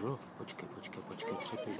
Jo, počkej, počkej, počkej, třepeš.